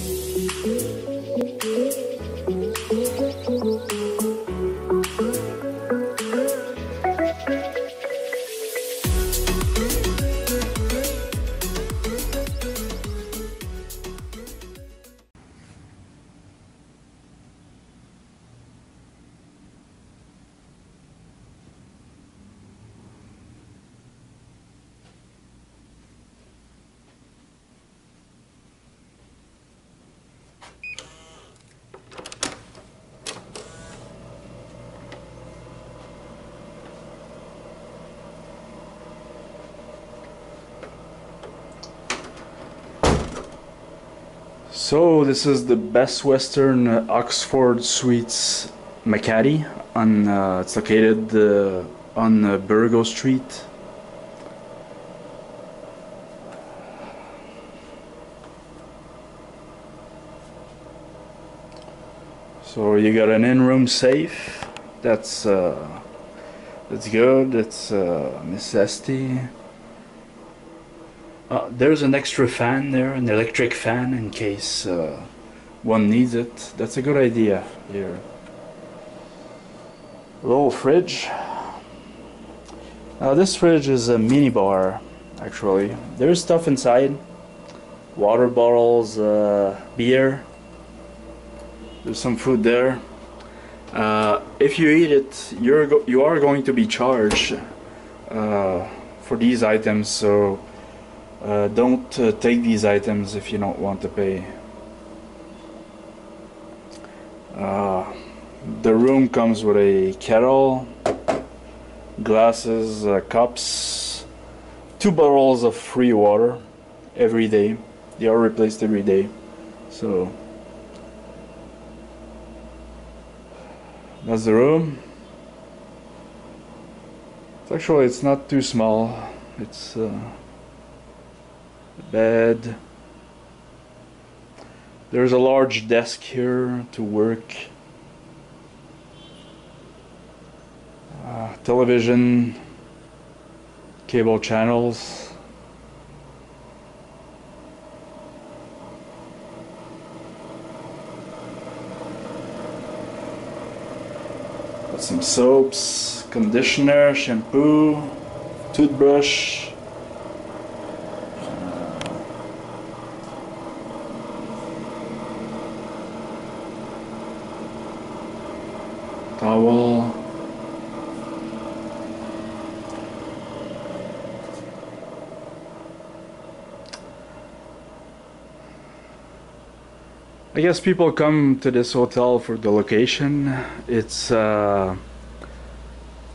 Música So this is the Best Western uh, Oxford Suites Makati. On uh, it's located uh, on uh, Burgos Street. So you got an in-room safe. That's uh, that's good. That's uh, necessity. Uh, there's an extra fan there, an electric fan in case uh, one needs it. That's a good idea here. Little fridge. Now this fridge is a mini bar, actually. There's stuff inside. Water bottles, uh, beer. There's some food there. Uh, if you eat it, you're you are going to be charged uh, for these items. So uh, don't uh, take these items if you don't want to pay. Uh, the room comes with a kettle, glasses, uh, cups, two bottles of free water every day. They are replaced every day. So that's the room. It's actually it's not too small. It's uh, bed. There's a large desk here to work. Uh, television, cable channels. Got some soaps, conditioner, shampoo, toothbrush. I guess people come to this hotel for the location. It's uh,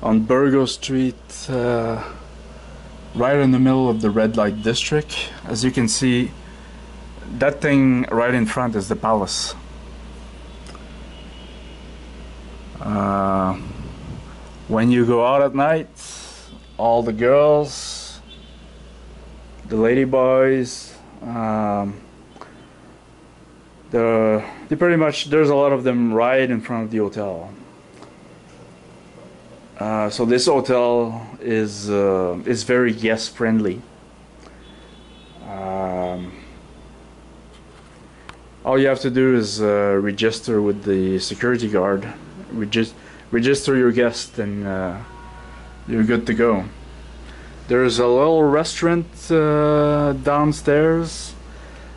on Burgos Street, uh, right in the middle of the red light district. As you can see, that thing right in front is the palace. Uh, when you go out at night, all the girls, the lady boys, um, the they pretty much there's a lot of them right in front of the hotel. Uh, so this hotel is uh, is very guest friendly. Um, all you have to do is uh, register with the security guard regis register your guest and uh, you're good to go. There's a little restaurant uh, downstairs.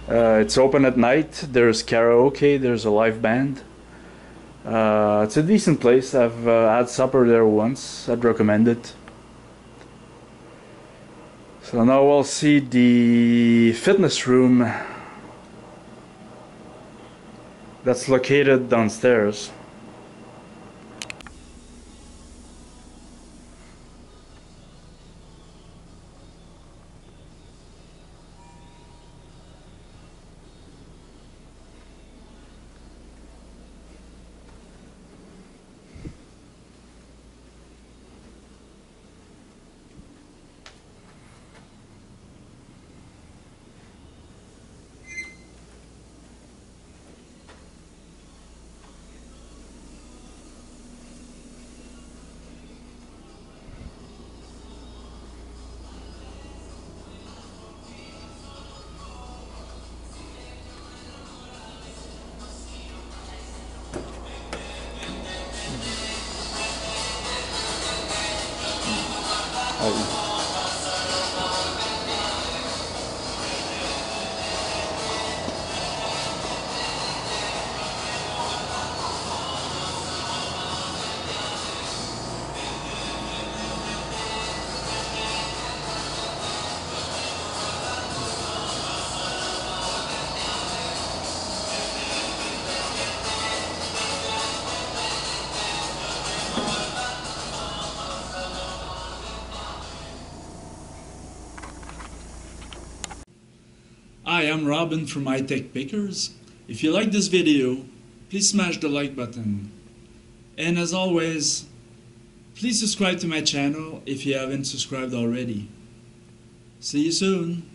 Uh, it's open at night. There's karaoke. There's a live band. Uh, it's a decent place. I've uh, had supper there once. I'd recommend it. So now we'll see the fitness room that's located downstairs. home. Hi, I'm Robin from High Tech Pickers. If you like this video, please smash the like button. And as always, please subscribe to my channel if you haven't subscribed already. See you soon.